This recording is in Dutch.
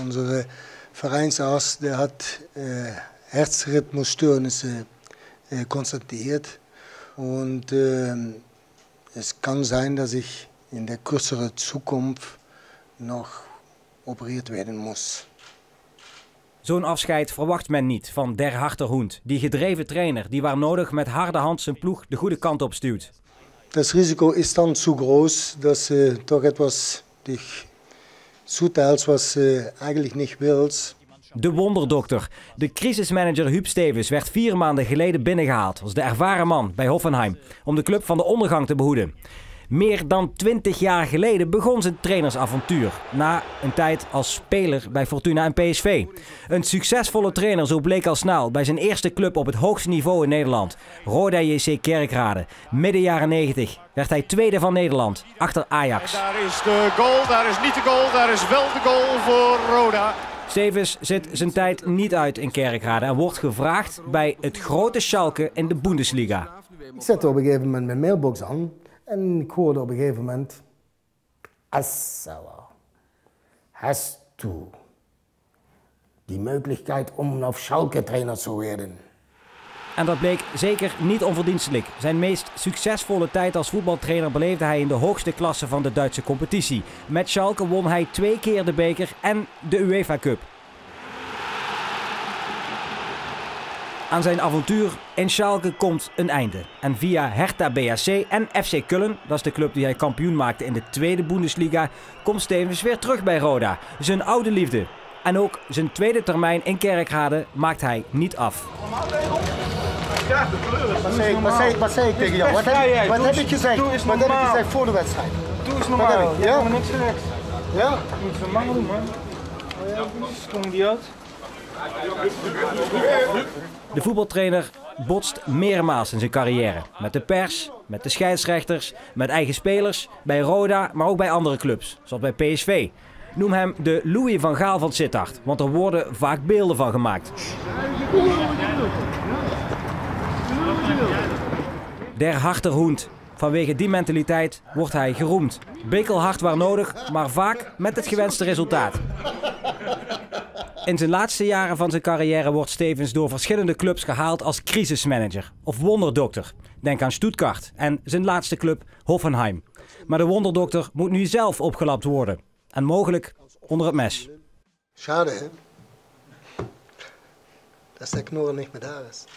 Unsere Vereinsarzt der hat äh, Herzrhythmusstörnisse äh, konstatiert und äh, es kann sein, dass ich in der kürzeren Zukunft nog operiert werden muss. Zo'n afscheid verwacht men niet van Der Harterhoend, die gedreven trainer die waar nodig met harde hand zijn ploeg de goede kant op stuurt. Das Risiko ist dann zu groß, dass du doch etwas dich zuteilst, was du eigentlich nicht willst. De wonderdokter. De crisismanager Huub Stevens werd vier maanden geleden binnengehaald als de ervaren man bij Hoffenheim om de club van de ondergang te behoeden. Meer dan 20 jaar geleden begon zijn trainersavontuur. Na een tijd als speler bij Fortuna en PSV. Een succesvolle trainer, zo bleek al snel, bij zijn eerste club op het hoogste niveau in Nederland. Roda JC Kerkrade. Midden jaren 90 werd hij tweede van Nederland, achter Ajax. daar is de goal, daar is niet de goal, daar is wel de goal voor Roda. Stevens zit zijn tijd niet uit in Kerkrade en wordt gevraagd bij het grote Schalke in de Bundesliga. Ik zette op een gegeven moment mijn mailbox aan en ik hoorde op een gegeven moment... Assauer, hast du die mogelijkheid om auf Schalke Trainer te worden? En dat bleek zeker niet onverdienstelijk. Zijn meest succesvolle tijd als voetbaltrainer beleefde hij in de hoogste klasse van de Duitse competitie. Met Schalke won hij twee keer de beker en de UEFA Cup. Aan zijn avontuur in Schalke komt een einde. En via Hertha BSC en FC Kullen, dat is de club die hij kampioen maakte in de tweede Bundesliga, komt Stevens weer terug bij Roda. Zijn oude liefde. En ook zijn tweede termijn in Kerkrade maakt hij niet af. Wat zei, ik, wat, zei, wat zei ik tegen jou? Wat heb, wat heb ik gezegd? Wat heb ik gezegd voor de wedstrijd? Doe eens normaal, Ja? niks gezegd. Ja? Niet normaal doen man. Kom idioot. De voetbaltrainer botst meermaals in zijn carrière. Met de pers, met de scheidsrechters, met eigen spelers, bij Roda, maar ook bij andere clubs, zoals bij PSV. Noem hem de Louis van Gaal van Sittard, want er worden vaak beelden van gemaakt. Der Harterhoend. Vanwege die mentaliteit wordt hij geroemd. Bekelhard waar nodig, maar vaak met het gewenste resultaat. In zijn laatste jaren van zijn carrière wordt Stevens door verschillende clubs gehaald als crisismanager of wonderdokter. Denk aan Stuttgart en zijn laatste club Hoffenheim. Maar de wonderdokter moet nu zelf opgelapt worden. En mogelijk onder het mes. Schade, hè? Dat der Knurren nicht mehr da ist.